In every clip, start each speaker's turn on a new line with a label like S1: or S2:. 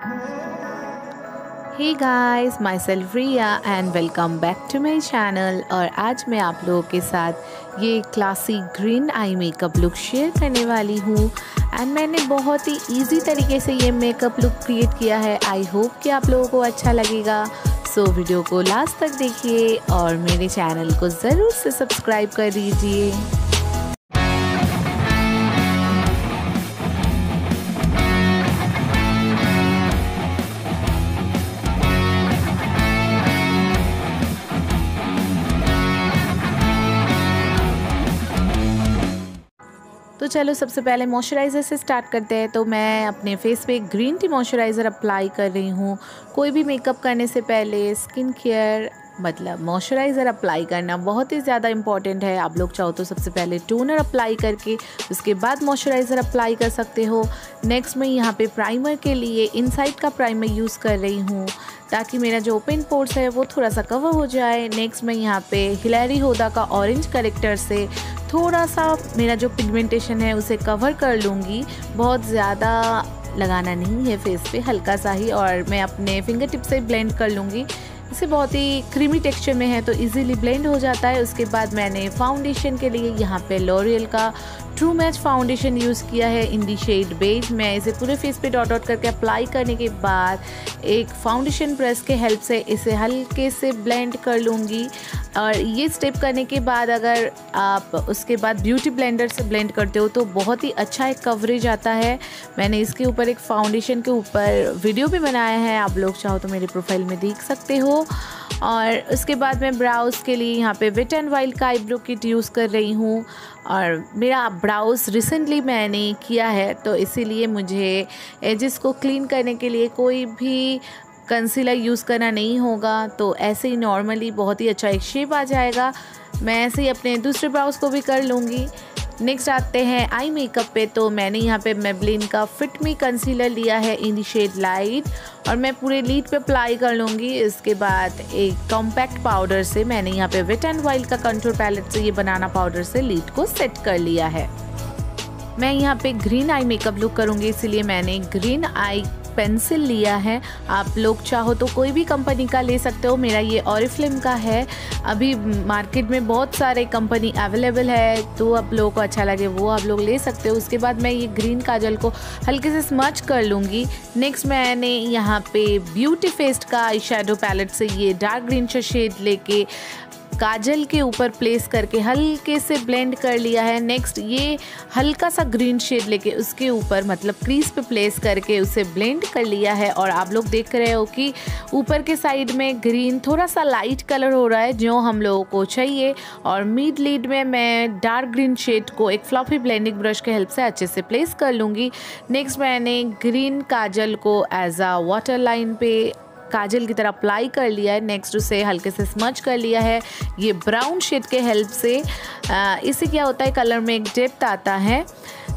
S1: Hey guys myself Riya and welcome back to my channel और आज मैं आप लोगों के साथ ये classic green eye makeup look share करने वाली हूँ। एंड मैंने बहुत ही इजी तरीके से ये मेकअप लुक क्रिएट किया है। आई होप कि आप लोगों को अच्छा लगेगा। सो so, वीडियो को लास्ट तक देखिए और मेरे चैनल को ज़रूर से सब्सक्राइब कर दीजिए। चलो सबसे पहले मॉइस्चराइज़र से स्टार्ट करते हैं। तो मैं अपने फेस पे ग्रीन टी मॉइस्चराइज़र अप्लाई कर रही हूँ। कोई भी मेकअप करने से पहले स्किन केयर मतलब मॉइस्चराइज़र अप्लाई करना बहुत ही ज़्यादा इंपॉर्टेंट है। आप लोग चाहो तो सबसे पहले टोनर अप्लाई करके उसके बाद मॉइस्चराइज़र अप्लाई कर सकते हो। नेक्स्ट मैं यहाँ पे प्राइमर के लिए इनसाइड का प्राइमर यूज़ कर रही हूँ। ताकि मेरा जो ओपन पोर्ट्स है, वो थोड़ा सा कवर हो जाए। नेक्स्ट मैं यहाँ पे हिलैरी होदा का ऑरेंज करेक्टर से थोड़ा सा मेरा जो पिगमेंटेशन है, उसे कवर कर लूँगी। बहुत ज़्यादा लगाना नहीं है फेस पे, हल्का सा ही और मैं अपने फिंगर टिप से ब्लेंड कर लूँगी। इसे बहुत ही क्रीमी टेक्सचर में है तो इजीली ब्लेंड हो जाता है। उसके बाद मैंने फाउंडेशन के लिए यहाँ पे लॉरियल का ट्रू मैच फाउंडेशन यूज़ किया है इन दी शेड बेज मैं इसे पूरे फेस पे डॉट डॉट करके अप्लाई करने के बाद एक फाउंडेशन ब्रश के हेल्प से इसे हल्के से ब्लेंड कर लूँगी. और ये स्टेप करने के बाद अगर आप उसके बाद ब्यूटी ब्लेंडर से ब्लेंड करते हो तो बहुत ही अच्छा एक कवरेज आता है. मैंने इसके ऊपर एक फाउंडेशन के ऊपर वीडियो भी बनाया है. आप लोग चाहो तो मेरे प्रोफ़ाइल में देख सकते हो. और उसके बाद मैं ब्राउज़ के लिए यहाँ पे विट एंड वाइल्ड का आईब्रो किट यूज़ कर रही हूँ। और मेरा ब्राउज़ रिसेंटली मैंने किया है तो इसीलिए मुझे एजेस को क्लीन करने के लिए कोई भी कंसीलर यूज़ करना नहीं होगा तो ऐसे ही नॉर्मली बहुत ही अच्छा एक शेप आ जाएगा। मैं ऐसे ही अपने दूसरे ब्राउज़ को भी कर लूँगी। नेक्स्ट आते हैं आई मेकअप पे तो मैंने यहाँ पे मेबलिन का फिट मी कंसीलर लिया है इन शेड लाइट और मैं पूरे लीड पे अप्लाई कर लूँगी। इसके बाद एक कॉम्पैक्ट पाउडर से मैंने यहाँ पे वेट एंड वाइल्ड का कंट्रोल पैलेट से ये बनाना पाउडर से लीड को सेट कर लिया है। मैं यहाँ पे ग्रीन आई मेकअप लुक करूँगी, इसीलिए मैंने ग्रीन आई पेंसिल लिया है। आप लोग चाहो तो कोई भी कंपनी का ले सकते हो। मेरा ये ऑरिफ्लिम का है। अभी मार्केट में बहुत सारे कंपनी अवेलेबल है। तो आप लोगों को अच्छा लगे वो आप लोग ले सकते हो। उसके बाद मैं ये ग्रीन काजल को हल्के से स्मच कर लूँगी। नेक्स्ट मैंने यहाँ पे ब्यूटी फेस्ट का आई पैलेट से ये डार्क ग्रीन शेड लेके काजल के ऊपर प्लेस करके हल्के से ब्लेंड कर लिया है। नेक्स्ट ये हल्का सा ग्रीन शेड लेके उसके ऊपर मतलब क्रीज पे प्लेस करके उसे ब्लेंड कर लिया है। और आप लोग देख रहे हो कि ऊपर के साइड में ग्रीन थोड़ा सा लाइट कलर हो रहा है, जो हम लोगों को चाहिए। और मिड लीड में मैं डार्क ग्रीन शेड को एक फ्लॉफी ब्लेंडिंग ब्रश के हेल्प से अच्छे से प्लेस कर लूँगी। नेक्स्ट मैंने ग्रीन काजल को एज आ वाटर लाइन पे काजल की तरह अप्लाई कर लिया है नेक्स्ट उसे हल्के से स्मच कर लिया है। ये ब्राउन शेड के हेल्प से इससे क्या होता है कलर में एक डेप्थ आता है।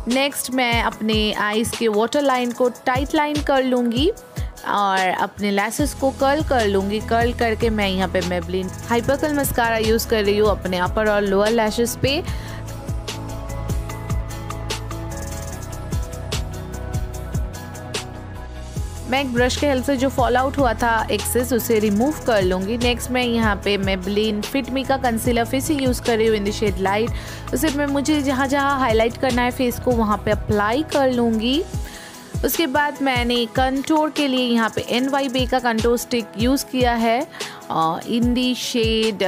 S1: नेक्स्ट मैं अपने आइज़ के वाटर लाइन को टाइट लाइन कर लूँगी और अपने लैसेस को कर्ल कर लूँगी। कर्ल करके मैं यहाँ पे मेबलिन हाइपरकल मस्कारा यूज़ कर रही हूँ अपने अपर और लोअर लैशेस पे। मैं एक ब्रश के हेल्प से जो फॉल आउट हुआ था एक्सेस उसे रिमूव कर लूँगी। नेक्स्ट मैं यहाँ पे मैं फिट मी का कंसीलर फिर से यूज़ कर रही हूँ इन द शेड लाइट उसे मैं मुझे जहाँ जहाँ हाईलाइट करना है फेस को वहाँ पे अप्लाई कर लूँगी। उसके बाद मैंने कंटोर के लिए यहाँ पे एन वाई बे का कंटोर स्टिक यूज़ किया है इन दी शेड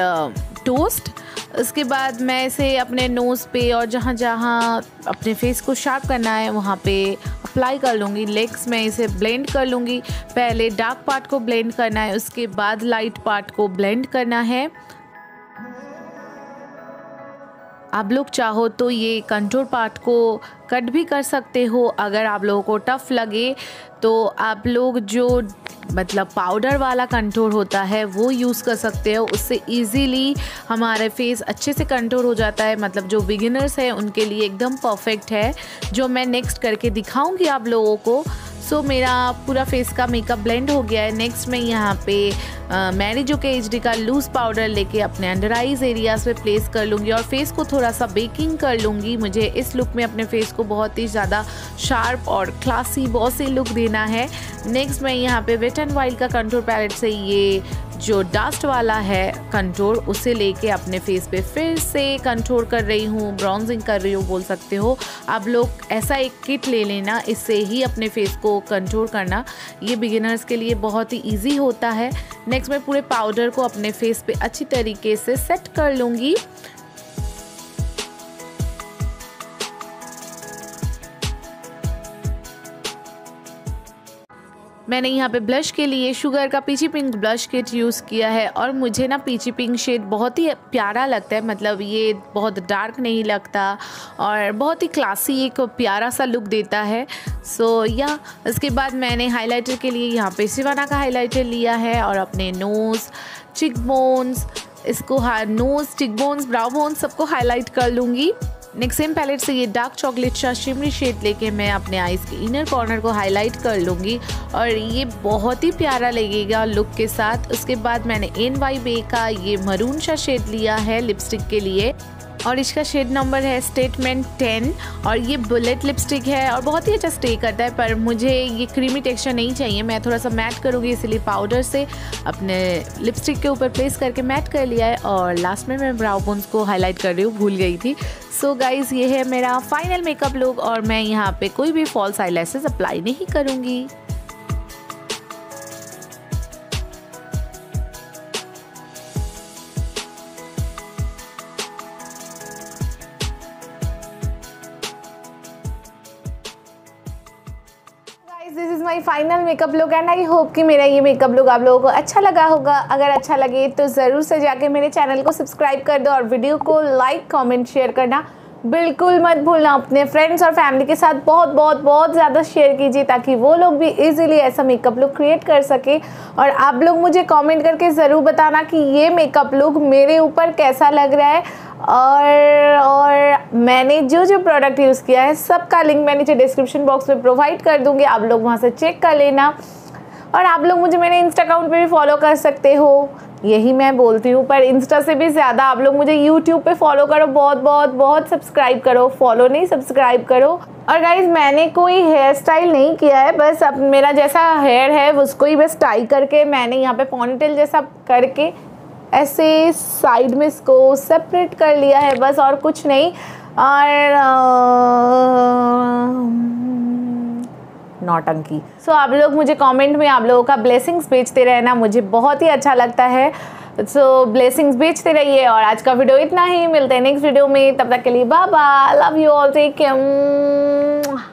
S1: टोस्ट उसके बाद मैं इसे अपने नोज़ पे और जहाँ जहाँ अपने फेस को शार्प करना है, वहाँ पे अप्लाई कर लूँगी लेग्स में इसे ब्लेंड कर लूँगी। पहले डार्क पार्ट को ब्लेंड करना है, उसके बाद लाइट पार्ट को ब्लेंड करना है। आप लोग चाहो तो ये कंट्रोल पार्ट को कट भी कर सकते हो। अगर आप लोगों को टफ़ लगे तो आप लोग जो मतलब पाउडर वाला कंटूर होता है, वो यूज़ कर सकते हो। उससे इजीली हमारे फेस अच्छे से कंटूर हो जाता है। मतलब जो बिगिनर्स हैं, उनके लिए एकदम परफेक्ट है। जो मैं नेक्स्ट करके दिखाऊँगी आप लोगों को सो so, मेरा पूरा फेस का मेकअप ब्लेंड हो गया है। नेक्स्ट मैं यहाँ पे मैरी जो के एच का लूज़ पाउडर लेके अपने अंडर आइज़ एरियाज़ पे प्लेस कर लूँगी और फेस को थोड़ा सा बेकिंग कर लूँगी। मुझे इस लुक में अपने फेस को बहुत ही ज़्यादा शार्प और क्लासी बॉसी लुक देना है। नेक्स्ट मैं यहाँ पे वेट एंड वाइल्ड का कंट्रोल पैलेट से ये जो डस्ट वाला है कंट्रोल उसे लेके अपने फेस पे फिर से कंट्रोल कर रही हूँ ब्राउजिंग कर रही हूँ बोल सकते हो। आप लोग ऐसा एक किट ले लेना, इससे ही अपने फेस को कंट्रोल करना। ये बिगिनर्स के लिए बहुत ही ईजी होता है। नेक्स्ट मैं पूरे पाउडर को अपने फेस पे अच्छी तरीके से सेट कर लूँगी। मैंने यहाँ पे ब्लश के लिए शुगर का peachy pink blush kit use किया है और मुझे ना पीची पिंक शेड बहुत ही प्यारा लगता है। मतलब ये बहुत डार्क नहीं लगता और बहुत ही क्लासी एक प्यारा सा लुक देता है। सो so, या yeah, इसके बाद मैंने हाइलाइटर के लिए यहाँ पे सिवाना का हाइलाइटर लिया है और अपने नोज़ चिक बोन्स इसको nose cheek bones brow bones सबको हाईलाइट कर लूँगी। नेक्स्ट सेम पैलेट से ये डार्क चॉकलेट सा शिमरी शेड लेके मैं अपने आईज के इनर कॉर्नर को हाईलाइट कर लूँगी। और ये बहुत ही प्यारा लगेगा लुक के साथ। उसके बाद मैंने एन वाई बे का ये मरून सा शेड लिया है लिपस्टिक के लिए। और इसका शेड नंबर है स्टेटमेंट टेन और ये बुलेट लिपस्टिक है और बहुत ही अच्छा स्टे करता है, पर मुझे ये क्रीमी टेक्सचर नहीं चाहिए। मैं थोड़ा सा मैट करूँगी, इसलिए पाउडर से अपने लिपस्टिक के ऊपर प्लेस करके मैट कर लिया है और लास्ट में मैं ब्राउ बोन्स को हाईलाइट कर रही हूँ, भूल गई थी। सो so गाइज़ ये है मेरा फाइनल मेकअप लुक और मैं यहाँ पे कोई भी फॉल्स आई अप्लाई नहीं करूँगी। Final makeup look and I hope कि मेरा ये मेकअप लुक आप लोगों को अच्छा लगा होगा। अगर अच्छा लगे तो ज़रूर से जाके मेरे चैनल को सब्सक्राइब कर दो और वीडियो को लाइक कमेंट शेयर करना। बिल्कुल मत भूलना, अपने फ्रेंड्स और फैमिली के साथ बहुत बहुत बहुत ज़्यादा शेयर कीजिए ताकि वो लोग भी इजीली ऐसा मेकअप लुक क्रिएट कर सके। और आप लोग मुझे कमेंट करके ज़रूर बताना कि ये मेकअप लुक मेरे ऊपर कैसा लग रहा है। और और मैंने जो जो प्रोडक्ट यूज़ किया है, सबका लिंक मैं नीचे डिस्क्रिप्शन बॉक्स में प्रोवाइड कर दूँगी। आप लोग वहाँ से चेक कर लेना। और आप लोग मुझे मेरे इंस्टा अकाउंट पे भी फॉलो कर सकते हो। यही मैं बोलती हूँ, पर इंस्टा से भी ज़्यादा आप लोग मुझे यूट्यूब पे फॉलो करो, बहुत बहुत बहुत सब्सक्राइब करो फॉलो नहीं सब्सक्राइब करो। और गाइज़ मैंने कोई हेयर स्टाइल नहीं किया है, बस अब मेरा जैसा हेयर है, उसको ही बस टाई करके मैंने यहाँ पे पॉनीटेल जैसा करके ऐसे साइड में इसको सेपरेट कर लिया है, बस और कुछ नहीं। और नौटंकी सो so, आप लोग मुझे कमेंट में आप लोगों का ब्लेसिंग्स भेजते रहना मुझे बहुत ही अच्छा लगता है। सो ब्लेसिंग्स भेजते रहिए और आज का वीडियो इतना ही। मिलते हैं नेक्स्ट वीडियो में। तब तक के लिए bye love you all take care